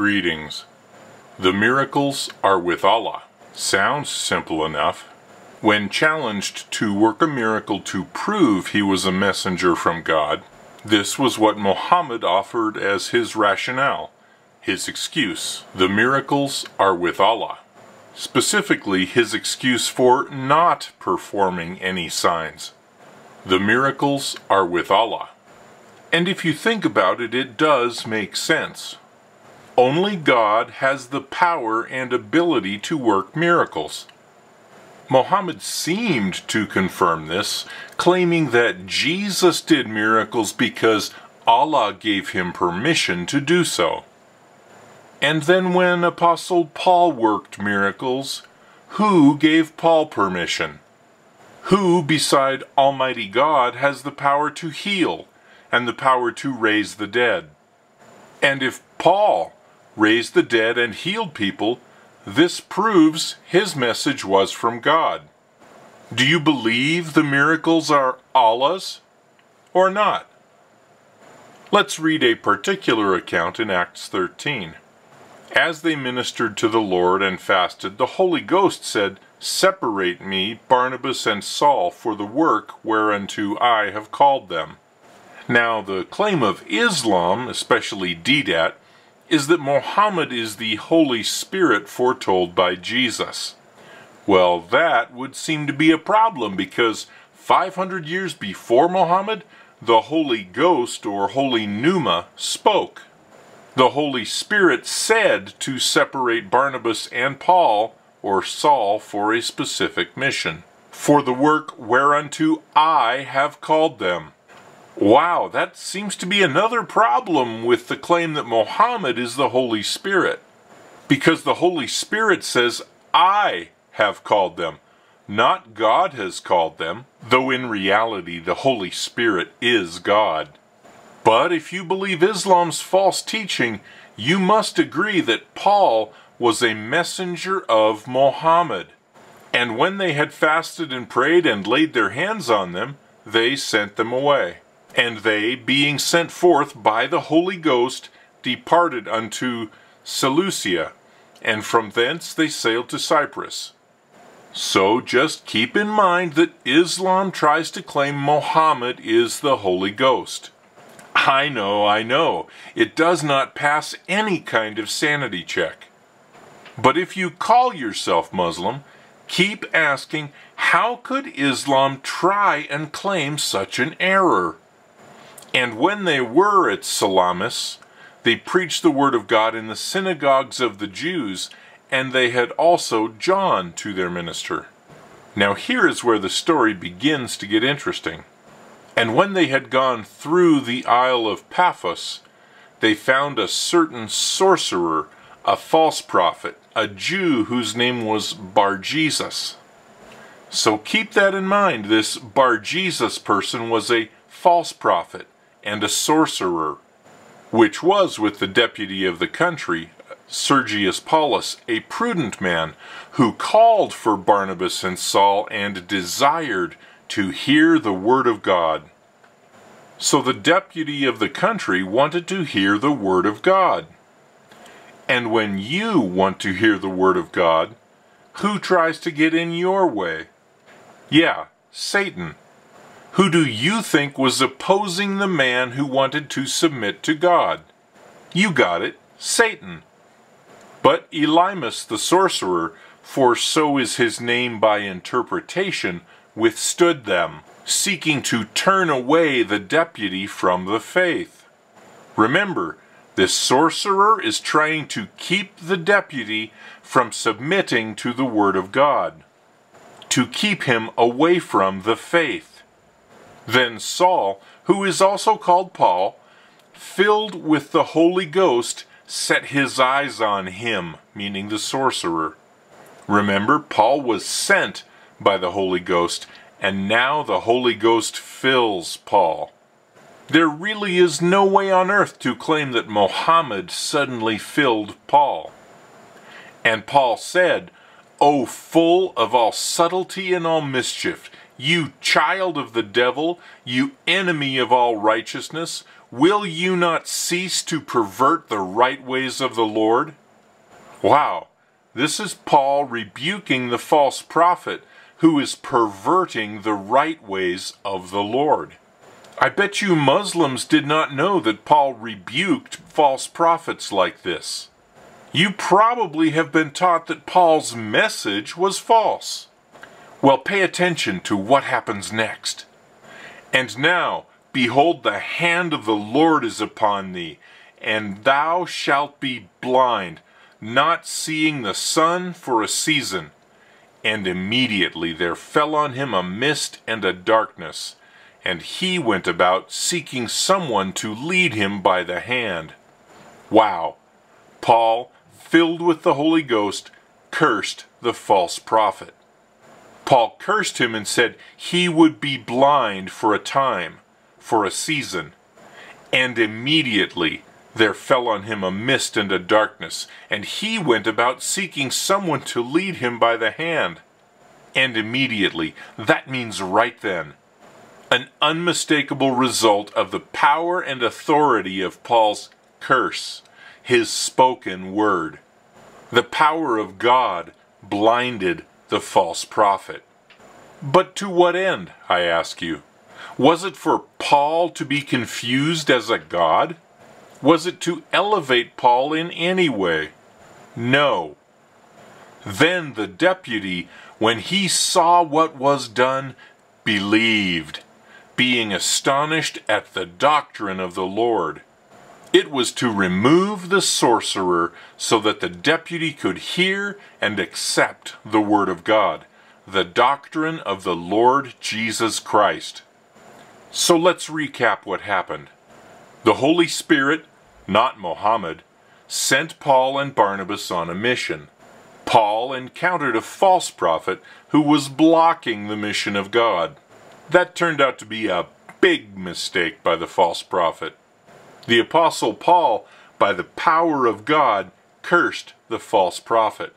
Greetings. The miracles are with Allah. Sounds simple enough. When challenged to work a miracle to prove he was a messenger from God, this was what Muhammad offered as his rationale, his excuse. The miracles are with Allah. Specifically, his excuse for not performing any signs. The miracles are with Allah. And if you think about it, it does make sense. Only God has the power and ability to work miracles. Muhammad seemed to confirm this, claiming that Jesus did miracles because Allah gave him permission to do so. And then when Apostle Paul worked miracles, who gave Paul permission? Who, beside Almighty God, has the power to heal and the power to raise the dead? And if Paul raised the dead and healed people, this proves his message was from God. Do you believe the miracles are Allah's or not? Let's read a particular account in Acts 13. As they ministered to the Lord and fasted, the Holy Ghost said, Separate me, Barnabas and Saul, for the work whereunto I have called them. Now, the claim of Islam, especially Deedat, is that Muhammad is the Holy Spirit foretold by Jesus. Well, that would seem to be a problem because 500 years before Muhammad, the Holy Ghost or Holy Pneuma spoke. The Holy Spirit said to separate Barnabas and Paul or Saul for a specific mission, for the work whereunto I have called them. Wow, that seems to be another problem with the claim that Muhammad is the Holy Spirit. Because the Holy Spirit says, I have called them, not God has called them, though in reality the Holy Spirit is God. But if you believe Islam's false teaching, you must agree that Paul was a messenger of Muhammad. And when they had fasted and prayed and laid their hands on them, they sent them away. And they, being sent forth by the Holy Ghost, departed unto Seleucia, and from thence they sailed to Cyprus. So just keep in mind that Islam tries to claim Mohammed is the Holy Ghost. I know, I know, it does not pass any kind of sanity check. But if you call yourself Muslim, keep asking, how could Islam try and claim such an error? And when they were at Salamis, they preached the word of God in the synagogues of the Jews, and they had also John to their minister. Now here is where the story begins to get interesting. And when they had gone through the Isle of Paphos, they found a certain sorcerer, a false prophet, a Jew whose name was Bar Jesus. So keep that in mind. This Bar Jesus person was a false prophet and a sorcerer, which was with the deputy of the country, Sergius Paulus, a prudent man, who called for Barnabas and Saul and desired to hear the word of God. So the deputy of the country wanted to hear the word of God. And when you want to hear the word of God, who tries to get in your way? Yeah, Satan. Who do you think was opposing the man who wanted to submit to God? You got it, Satan. But Elymas the sorcerer, for so is his name by interpretation, withstood them, seeking to turn away the deputy from the faith. Remember, this sorcerer is trying to keep the deputy from submitting to the Word of God, to keep him away from the faith. Then Saul, who is also called Paul, filled with the Holy Ghost, set his eyes on him, meaning the sorcerer. Remember, Paul was sent by the Holy Ghost, and now the Holy Ghost fills Paul. There really is no way on earth to claim that Mohammed suddenly filled Paul. And Paul said, O full of all subtlety and all mischief, you child of the devil, you enemy of all righteousness, Will you not cease to pervert the right ways of the Lord? Wow, this is Paul rebuking the false prophet who is perverting the right ways of the Lord. I bet you Muslims did not know that Paul rebuked false prophets like this. You probably have been taught that Paul's message was false. Well, pay attention to what happens next. And now, Behold, the hand of the Lord is upon thee, and thou shalt be blind, not seeing the sun for a season. And immediately there fell on him a mist and a darkness, and he went about seeking someone to lead him by the hand. Wow! Paul, filled with the Holy Ghost, cursed the false prophet. Paul cursed him and said he would be blind for a time for a season. And immediately there fell on him a mist and a darkness, and he went about seeking someone to lead him by the hand. And immediately, that means right then, an unmistakable result of the power and authority of Paul's curse, his spoken word. The power of God blinded the false prophet. But to what end, I ask you? Was it for Paul to be confused as a god? Was it to elevate Paul in any way? No. Then the deputy, when he saw what was done, believed, being astonished at the doctrine of the Lord. It was to remove the sorcerer so that the deputy could hear and accept the word of God, the doctrine of the Lord Jesus Christ. So let's recap what happened. The Holy Spirit, not Mohammed, sent Paul and Barnabas on a mission. Paul encountered a false prophet who was blocking the mission of God. That turned out to be a big mistake by the false prophet. The Apostle Paul, by the power of God, cursed the false prophet.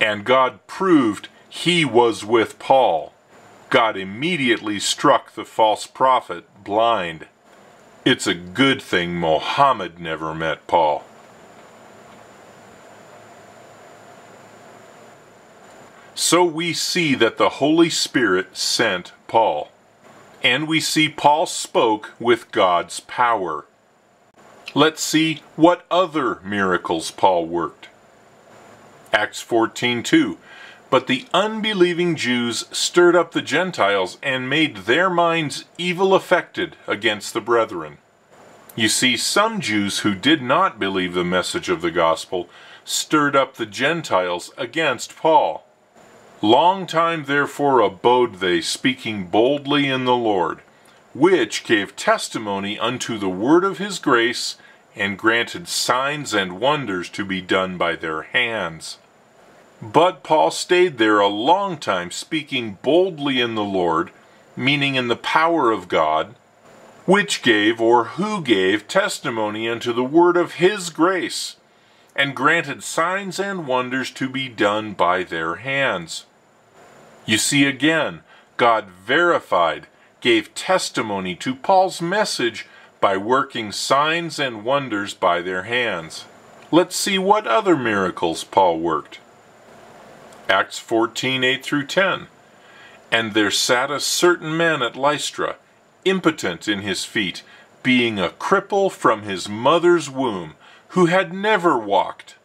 And God proved he was with Paul. God immediately struck the false prophet blind. It's a good thing Mohammed never met Paul. So we see that the Holy Spirit sent Paul. And we see Paul spoke with God's power. Let's see what other miracles Paul worked. Acts 14:2 but the unbelieving Jews stirred up the Gentiles and made their minds evil affected against the brethren. You see, some Jews who did not believe the message of the gospel stirred up the Gentiles against Paul. Long time therefore abode they, speaking boldly in the Lord, which gave testimony unto the word of his grace, and granted signs and wonders to be done by their hands. But Paul stayed there a long time, speaking boldly in the Lord, meaning in the power of God, which gave or who gave testimony unto the word of his grace, and granted signs and wonders to be done by their hands. You see again, God verified, gave testimony to Paul's message by working signs and wonders by their hands. Let's see what other miracles Paul worked. Acts 14 8 through 10. And there sat a certain man at Lystra, impotent in his feet, being a cripple from his mother's womb, who had never walked.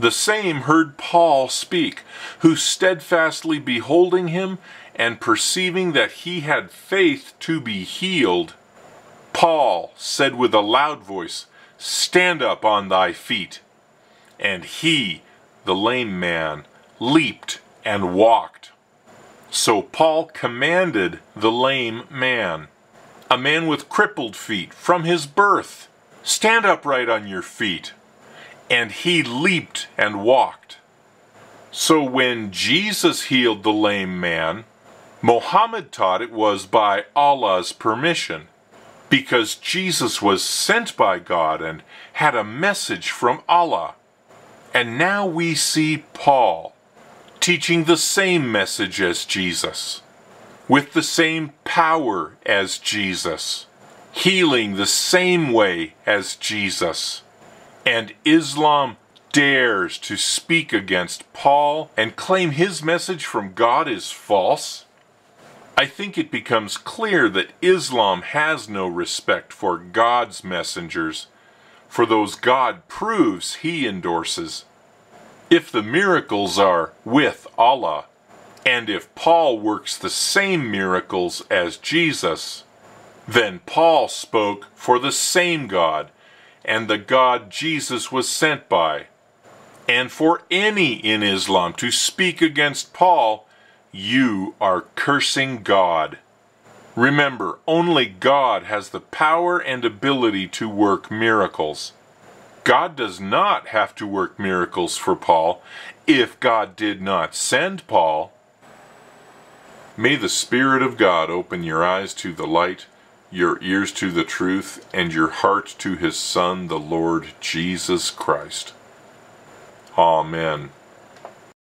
The same heard Paul speak, who steadfastly beholding him, and perceiving that he had faith to be healed, Paul said with a loud voice, Stand up on thy feet. And he, the lame man, leaped and walked. So Paul commanded the lame man, a man with crippled feet from his birth, stand upright on your feet. And he leaped and walked. So when Jesus healed the lame man, Mohammed taught it was by Allah's permission, because Jesus was sent by God and had a message from Allah. And now we see Paul teaching the same message as Jesus, with the same power as Jesus, healing the same way as Jesus. And Islam dares to speak against Paul and claim his message from God is false? I think it becomes clear that Islam has no respect for God's messengers, for those God proves he endorses. If the miracles are with Allah, and if Paul works the same miracles as Jesus, then Paul spoke for the same God and the God Jesus was sent by. And for any in Islam to speak against Paul, you are cursing God. Remember, only God has the power and ability to work miracles. God does not have to work miracles for Paul if God did not send Paul. May the Spirit of God open your eyes to the light, your ears to the truth, and your heart to His Son, the Lord Jesus Christ. Amen.